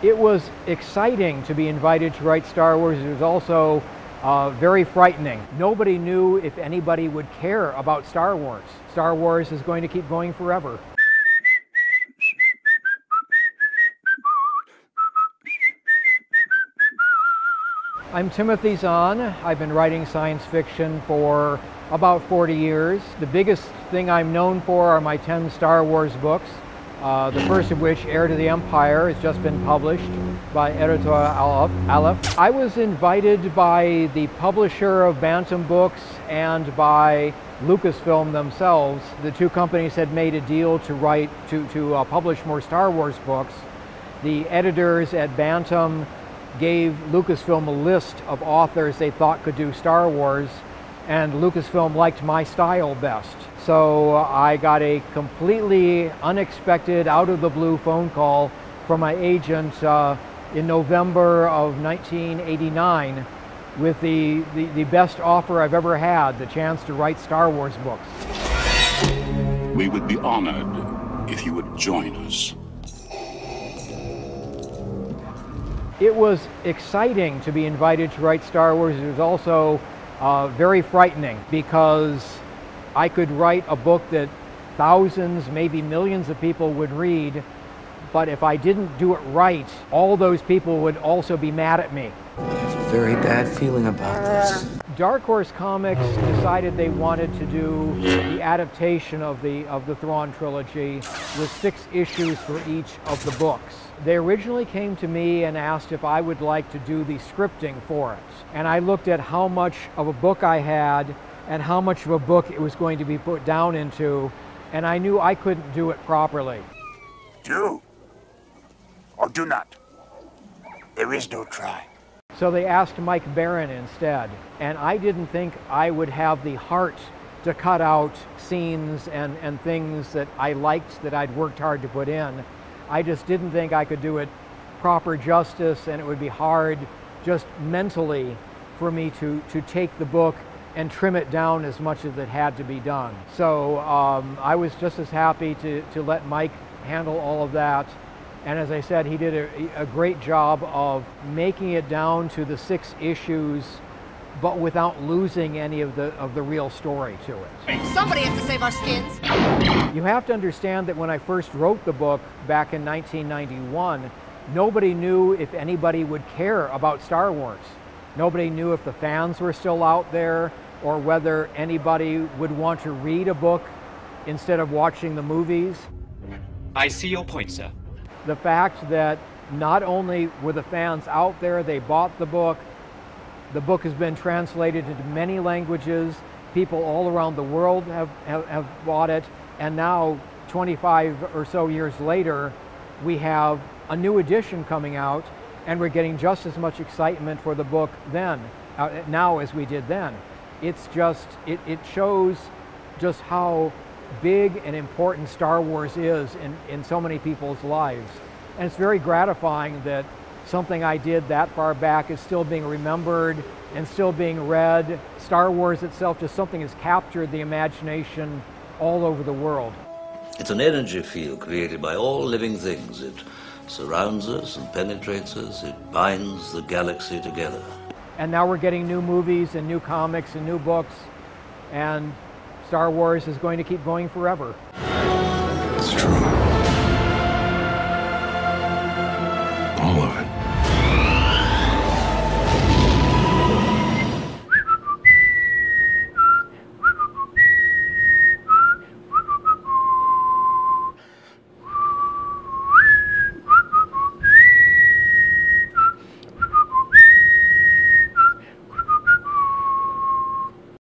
It was exciting to be invited to write Star Wars. It was also uh, very frightening. Nobody knew if anybody would care about Star Wars. Star Wars is going to keep going forever. I'm Timothy Zahn. I've been writing science fiction for about 40 years. The biggest thing I'm known for are my 10 Star Wars books. Uh, the first of which, Heir to the Empire, has just been published by Editor Aleph. I was invited by the publisher of Bantam Books and by Lucasfilm themselves. The two companies had made a deal to write, to, to uh, publish more Star Wars books. The editors at Bantam gave Lucasfilm a list of authors they thought could do Star Wars, and Lucasfilm liked my style best. So I got a completely unexpected, out of the blue phone call from my agent uh, in November of 1989 with the, the, the best offer I've ever had, the chance to write Star Wars books. We would be honored if you would join us. It was exciting to be invited to write Star Wars. It was also uh, very frightening because I could write a book that thousands, maybe millions of people would read, but if I didn't do it right, all those people would also be mad at me. I have a very bad feeling about this. Dark Horse Comics oh. decided they wanted to do the adaptation of the of the Thrawn trilogy with six issues for each of the books. They originally came to me and asked if I would like to do the scripting for it. And I looked at how much of a book I had and how much of a book it was going to be put down into, and I knew I couldn't do it properly. Do or do not. There is no try. So they asked Mike Baron instead, and I didn't think I would have the heart to cut out scenes and, and things that I liked that I'd worked hard to put in. I just didn't think I could do it proper justice, and it would be hard just mentally for me to, to take the book and trim it down as much as it had to be done. So um, I was just as happy to, to let Mike handle all of that. And as I said, he did a, a great job of making it down to the six issues but without losing any of the of the real story to it. Somebody has to save our skins. You have to understand that when I first wrote the book back in 1991, nobody knew if anybody would care about Star Wars. Nobody knew if the fans were still out there or whether anybody would want to read a book instead of watching the movies. I see your point, sir. The fact that not only were the fans out there, they bought the book, the book has been translated into many languages, people all around the world have, have, have bought it, and now 25 or so years later, we have a new edition coming out, and we're getting just as much excitement for the book then, uh, now as we did then. It's just, it, it shows just how big and important Star Wars is in, in so many people's lives. And it's very gratifying that something I did that far back is still being remembered and still being read. Star Wars itself, just something has captured the imagination all over the world. It's an energy field created by all living things. It surrounds us and penetrates us. It binds the galaxy together. And now we're getting new movies and new comics and new books. And Star Wars is going to keep going forever. It's true.